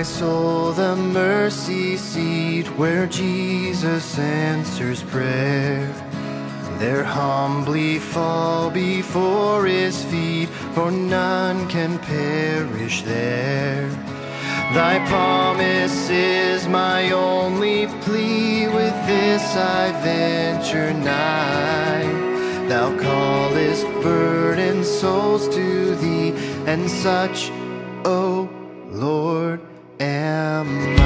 my soul the mercy seat where Jesus answers prayer. There humbly fall before his feet, for none can perish there. Thy promise is my only plea, with this I venture nigh. Thou callest burdened souls to thee, and such, oh, am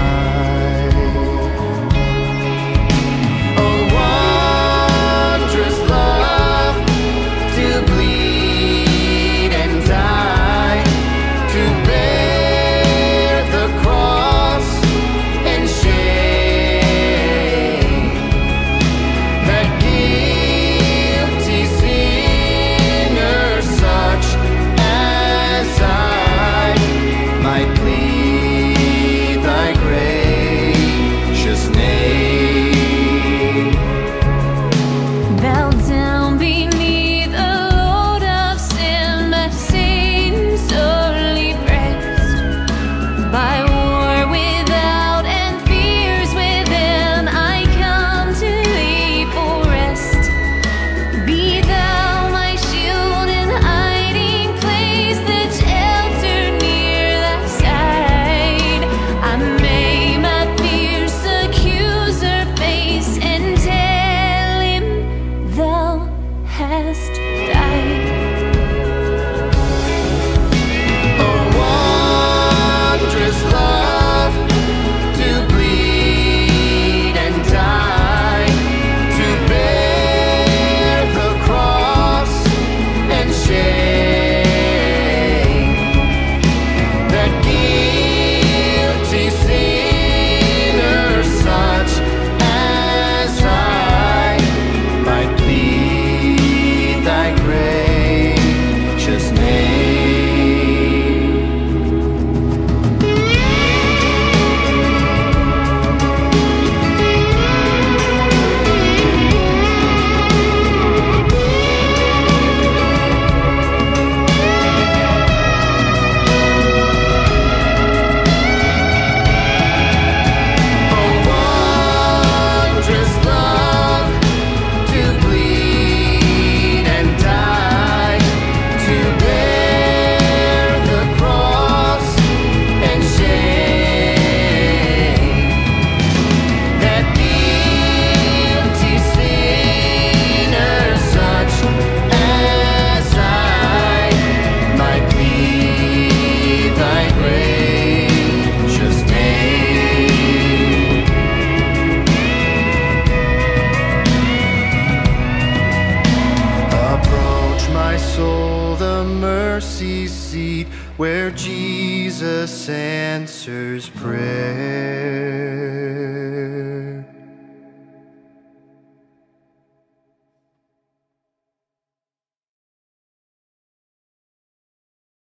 seat where Jesus answers prayer.